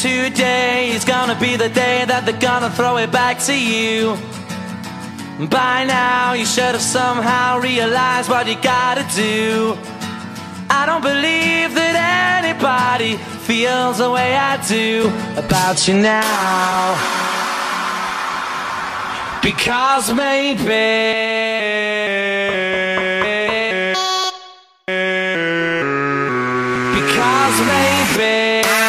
today is gonna be the day that they're gonna throw it back to you. By now, you should have somehow realized what you gotta do. I don't believe that anybody feels the way I do about you now. Because maybe. Because maybe.